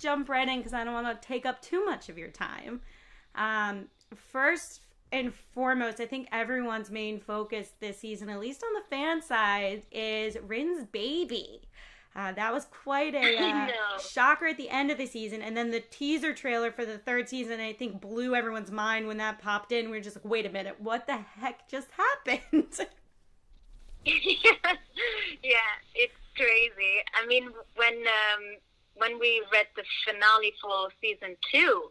jump right in because I don't want to take up too much of your time. Um, first and foremost, I think everyone's main focus this season, at least on the fan side, is Ryn's baby. Uh, that was quite a uh, shocker at the end of the season. And then the teaser trailer for the third season, I think, blew everyone's mind when that popped in. We were just like, wait a minute, what the heck just happened? yeah, it's crazy. I mean, when um, when we read the finale for season two,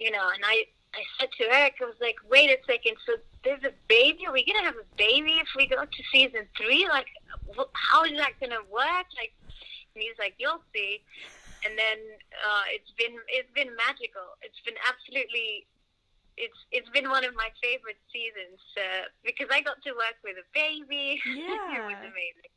you know, and I I said to Eric, I was like, wait a second, so there's a baby? Are we gonna have a baby if we go to season three? Like, how is that gonna work? Like, and he's like, you'll see. And then uh, it's been it's been magical. It's been absolutely it's it's been one of my favorite seasons uh, because I got to work with a baby. Yeah, it was amazing.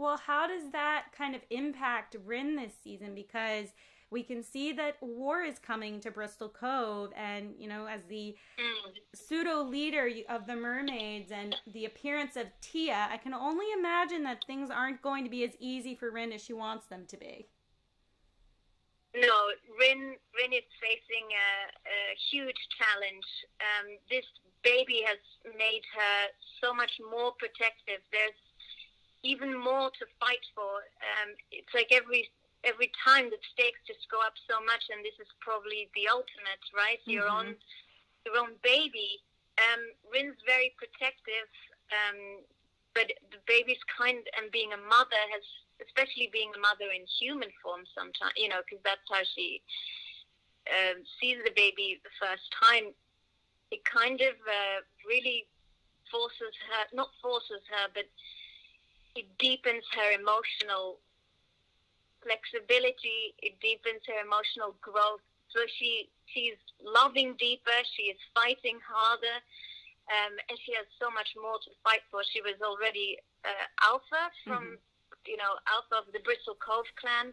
Well, how does that kind of impact Ryn this season? Because we can see that war is coming to Bristol Cove, and you know, as the mm. pseudo leader of the mermaids and the appearance of Tia, I can only imagine that things aren't going to be as easy for Ryn as she wants them to be. No, Ryn Ryn is facing a, a huge challenge. Um, this baby has made her so much more protective. There's even more to fight for. Um, it's like every every time the stakes just go up so much, and this is probably the ultimate, right? Mm-hmm. Your own your own baby. Um, Ryn's very protective, um, but the baby's kind and being a mother has especially being a mother in human form sometimes, you know, because that's how she um, sees the baby the first time. It kind of uh, really forces her, not forces her, but it deepens her emotional flexibility. It deepens her emotional growth. So she she's loving deeper. She is fighting harder, um, and she has so much more to fight for. She was already uh, alpha from mm-hmm you know, alpha of the Bristol Cove clan.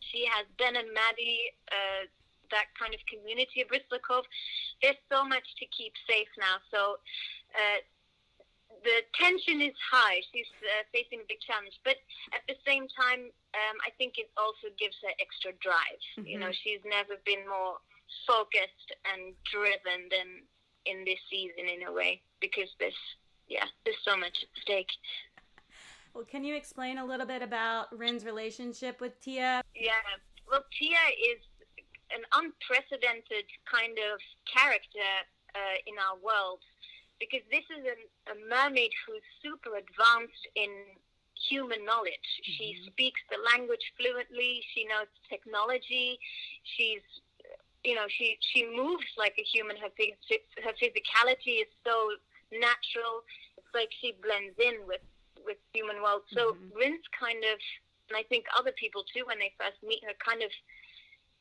She has Ben and Maddie, uh, that kind of community of Bristol Cove. There's so much to keep safe now. So uh, the tension is high. She's uh, facing a big challenge, but at the same time, um, I think it also gives her extra drive. Mm-hmm. You know, she's never been more focused and driven than in this season, in a way, because there's yeah, there's so much at stake. Well, can you explain a little bit about Ryn's relationship with Tia? Yeah, well, Tia is an unprecedented kind of character uh, in our world because this is a, a mermaid who's super advanced in human knowledge. Mm-hmm. She speaks the language fluently. She knows technology. She's, you know, she she moves like a human. Her her physicality is so natural. It's like she blends in with with human world. So mm-hmm. Ryn's kind of, and I think other people too, when they first meet her, kind of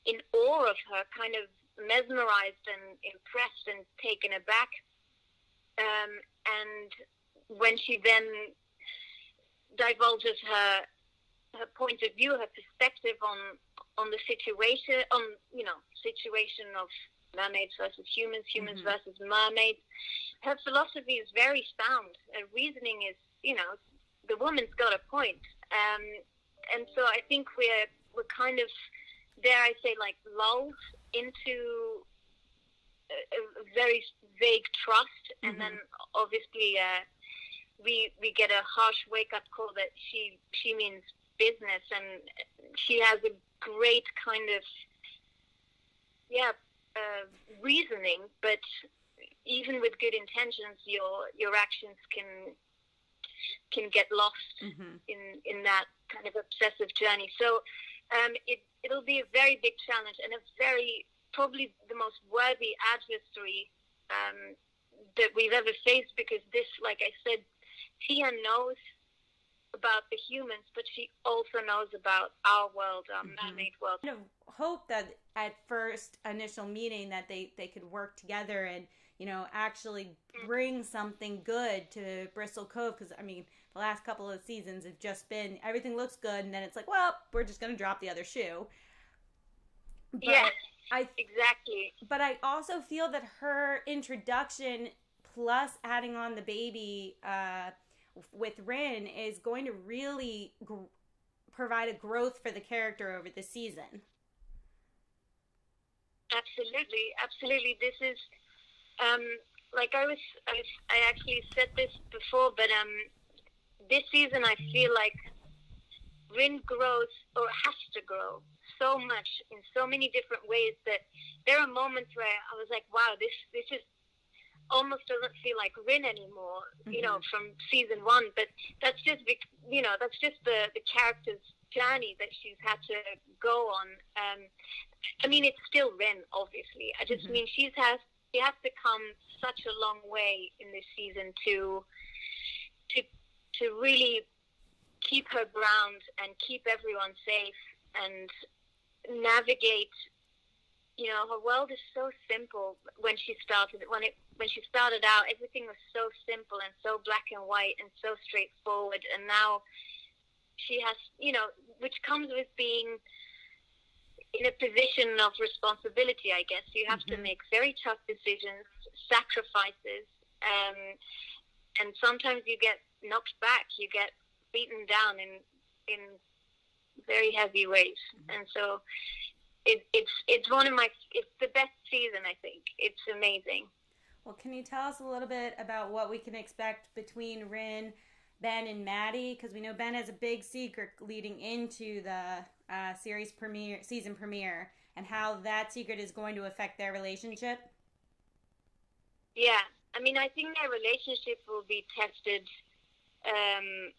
in awe of her, kind of mesmerized and impressed and taken aback. Um, and when she then divulges her her point of view, her perspective on on the situation, on you know situation of mermaids versus humans, humans mm-hmm. versus mermaids. Her philosophy is very sound. Her reasoning is, you know, the woman's got a point. Um, and so I think we're we're kind of dare I say like lulled into a, very vague trust, and mm-hmm. then obviously uh, we we get a harsh wake up call that she she means business, and she has a great kind of yeah uh, reasoning, but even with good intentions, your your actions can can get lost mm-hmm. in in that kind of obsessive journey. So um, it it'll be a very big challenge and a very probably the most worthy adversary um, that we've ever faced because this, like I said, Tia knows about the humans, but she also knows about our world, our mm-hmm. man-made world. I kind of hope that at first initial meeting that they they could work together and you know, actually bring something good to Bristol Cove. Because, I mean, the last couple of seasons have just been everything looks good, and then it's like, well, we're just going to drop the other shoe. But yeah, I, exactly. But I also feel that her introduction plus adding on the baby uh, with Ryn is going to really gr- provide a growth for the character over the season. Absolutely, absolutely. This is um, like I was, I was, I actually said this before, but um, this season I feel like Ryn grows or has to grow so much in so many different ways that there are moments where I was like, wow, this this is almost doesn't feel like Ryn anymore, mm-hmm. you know, mm-hmm. from season one. But that's just, you know, that's just the the character's journey that she's had to go on. Um, I mean, it's still Ryn, obviously. I just mm-hmm. mean she's has she has to come such a long way in this season to to to really keep her ground and keep everyone safe and navigate you know her world is so simple when she started when it when she started out everything was so simple and so black and white and so straightforward and now she has you know which comes with being in a position of responsibility i guess you have mm-hmm. to make very tough decisions sacrifices um, and sometimes you get knocked back you get beaten down in in very heavy ways mm-hmm. and so it, it's it's one of my it's the best season I think. It's amazing. Well, can you tell us a little bit about what we can expect between Ryn, Ben, and Maddie? Because we know Ben has a big secret leading into the uh, series premiere, season premiere, and how that secret is going to affect their relationship. Yeah, I mean, I think their relationship will be tested um,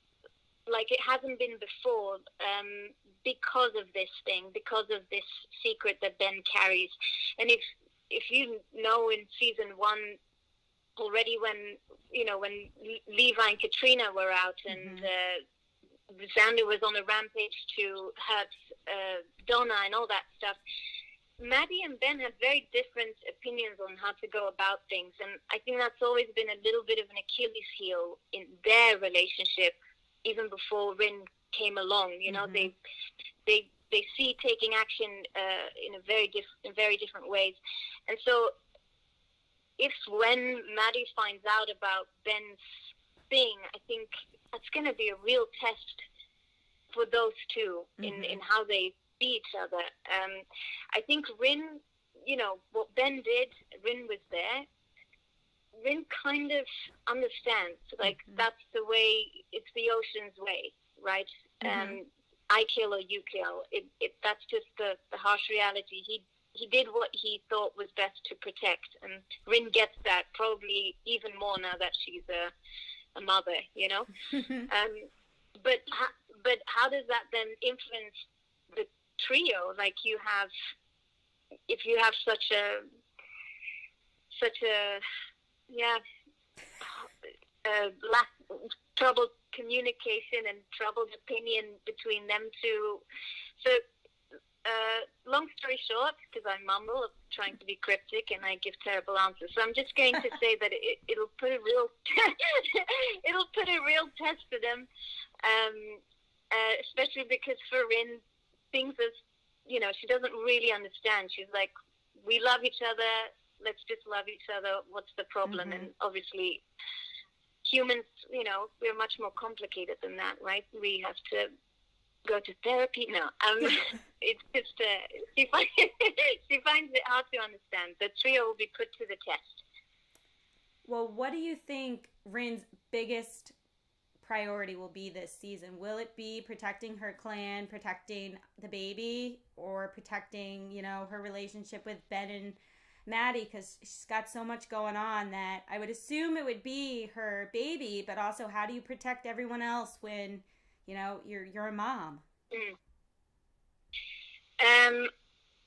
like it hasn't been before. Um, because of this thing, because of this secret that Ben carries. And if if you know in season one already when you know when Levi and Katrina were out and mm-hmm. uh, Xander was on a rampage to hurt uh, Donna and all that stuff. Maddie and Ben have very different opinions on how to go about things, and I think that's always been a little bit of an Achilles heel in their relationship, even before Ryn came along. You know, mm-hmm. they they they see taking action uh, in a very diff- in very different ways, and so if when Maddie finds out about Ben's thing, I think that's going to be a real test for those 2 mm-hmm. in in how they see each other. Um, I think Ryn, you know, what Ben did, Ryn was there. Ryn kind of understands, like mm-hmm. that's the way. It's the ocean's way, right? Mm-hmm. Um, I kill or you kill. It, it, that's just the, the harsh reality. He he did what he thought was best to protect, and Ryn gets that probably even more now that she's a a mother, you know. um, but but how does that then influence the trio? Like you have, if you have such a such a yeah, uh, lack troubled communication and troubled opinion between them two. So, uh, long story short, because I mumble, trying to be cryptic, and I give terrible answers. So I'm just going to say that it, will put a real it'll put a real test to them, um, uh, especially because for Ryn, things as you know, she doesn't really understand. She's like, we love each other. Let's just love each other. What's the problem? Mm-hmm. And obviously, humans, you know, we're much more complicated than that, right? We have to go to therapy. No, um, it's just uh, she, finds, she finds it hard to understand. The trio will be put to the test. Well, what do you think Ryn's biggest priority will be this season? Will it be protecting her clan, protecting the baby, or protecting, you know, her relationship with Ben and Maddie because she's got so much going on that I would assume it would be her baby, but also how do you protect everyone else when you know you're you're a mom? Mm. Um,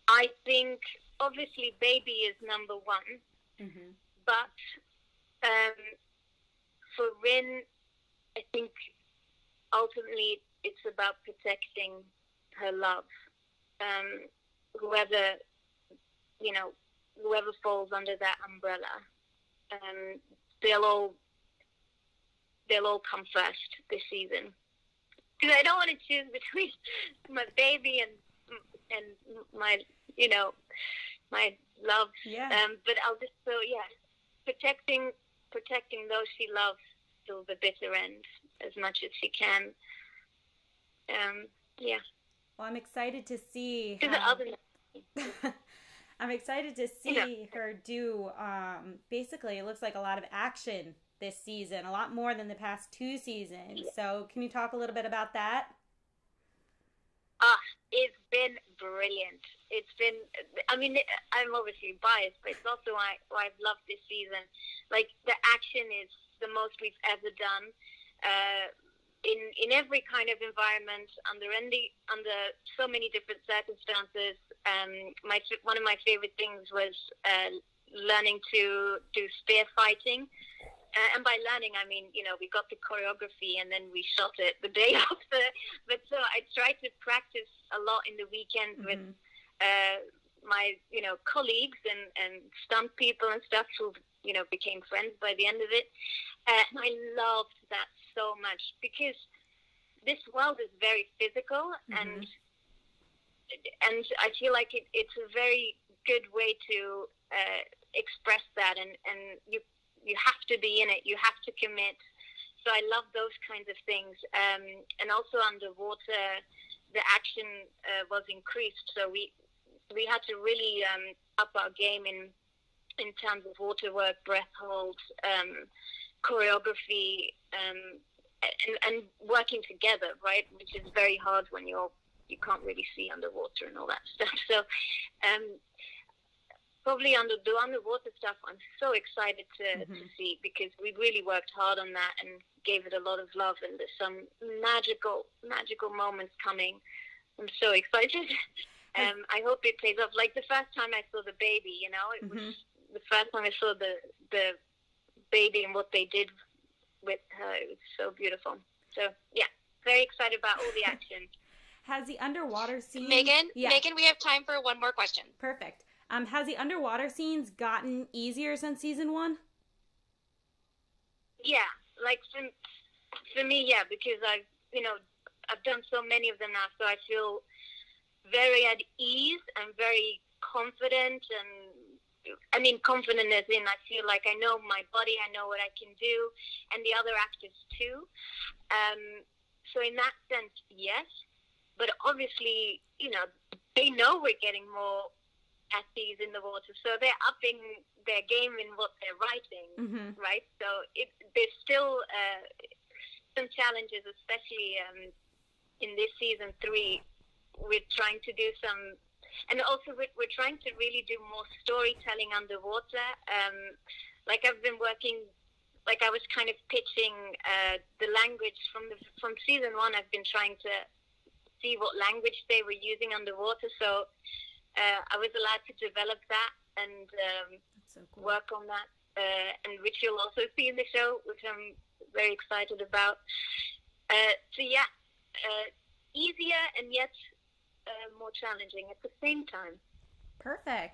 I think obviously baby is number one, mm-hmm. but um, for Ryn, I think ultimately it's about protecting her love. Um, whoever you know whoever falls under that umbrella, um, they'll all they'll all come first this season. Because I don't want to choose between my baby and and my you know my love. Yeah. Um, but I'll just so yeah, protecting protecting those she loves till the bitter end as much as she can. Um, yeah. Well, I'm excited to see. How... I'm excited to see yeah. her do. Um, basically, it looks like a lot of action this season, a lot more than the past two seasons. Yeah. So, can you talk a little bit about that? Ah, it's been brilliant. It's been, I mean, I'm obviously biased, but it's also why, why I've loved this season. Like, the action is the most we've ever done. Uh, in, in every kind of environment, under any, under so many different circumstances. Um, my one of my favorite things was uh, learning to do spear fighting. Uh, and by learning, I mean, you know, we got the choreography and then we shot it the day after. But so I tried to practice a lot in the weekends mm-hmm. with uh, my, you know, colleagues and, and stunt people and stuff who, you know, became friends by the end of it. Uh, and I loved that so much because this world is very physical mm-hmm. and and I feel like it, it's a very good way to uh, express that and, and you you have to be in it. You have to commit. So I love those kinds of things. Um, and also underwater, the action uh, was increased. So we we had to really um, up our game in in terms of water work, breath holds, um, choreography, um, and, and working together, right? Which is very hard when you're you can't really see underwater and all that stuff. So um, probably under the underwater stuff, I'm so excited to, mm-hmm. to see because we really worked hard on that and gave it a lot of love, and there's some magical, magical moments coming. I'm so excited. Um, I hope it pays off. Like the first time I saw the baby, you know, it mm-hmm. was the first time I saw the the baby and what they did with her. It was so beautiful. So yeah, very excited about all the action. Has the underwater scene Megan? Yeah. Megan, we have time for one more question. Perfect. Um, has the underwater scenes gotten easier since season one? Yeah, like for, for me, yeah, because I've you know I've done so many of them now, so I feel very at ease and very confident and I mean confident as in I feel like I know my body, I know what I can do, and the other actors too. Um, so in that sense, yes, but obviously, you know, they know we're getting more athletes in the water, so they're upping their game in what they're writing, mm-hmm. right? So it, there's still uh, some challenges, especially um, in this season three. We're trying to do some, and also we're, we're trying to really do more storytelling underwater. Um, like I've been working like I was kind of pitching uh, the language from the from season one. I've been trying to see what language they were using underwater. So uh, I was allowed to develop that and um, so cool. work on that, uh, and which you'll also see in the show, which I'm very excited about. Uh, so yeah, uh, easier and yet uh, more challenging at the same time. Perfect.